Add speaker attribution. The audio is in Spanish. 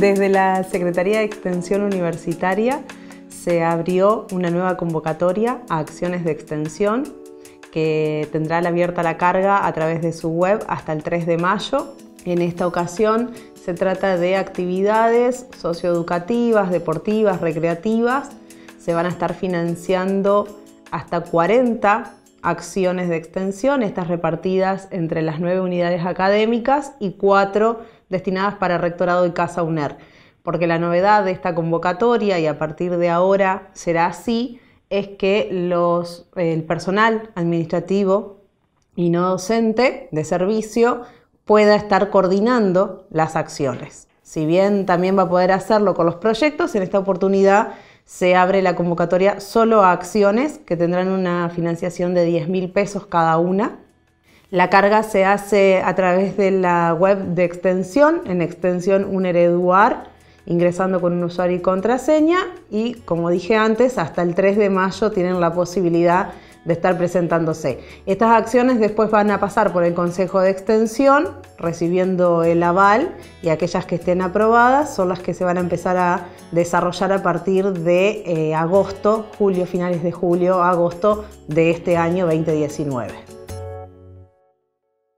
Speaker 1: Desde la Secretaría de Extensión Universitaria se abrió una nueva convocatoria a acciones de extensión que tendrá abierta la carga a través de su web hasta el 3 de mayo. En esta ocasión se trata de actividades socioeducativas, deportivas, recreativas. Se van a estar financiando hasta 40 acciones de extensión, estas repartidas entre las nueve unidades académicas y cuatro destinadas para rectorado y casa UNER. Porque la novedad de esta convocatoria, y a partir de ahora será así, es que el personal administrativo y no docente de servicio pueda estar coordinando las acciones. Si bien también va a poder hacerlo con los proyectos, en esta oportunidad se abre la convocatoria solo a acciones que tendrán una financiación de 10 mil pesos cada una. La carga se hace a través de la web de extensión, en extensión Unereduar, ingresando con un usuario y contraseña y como dije antes, hasta el 3 de mayo tienen la posibilidad de estar presentándose. Estas acciones después van a pasar por el Consejo de Extensión, recibiendo el aval y aquellas que estén aprobadas son las que se van a empezar a desarrollar a partir de eh, agosto, julio, finales de julio, agosto de este año 2019.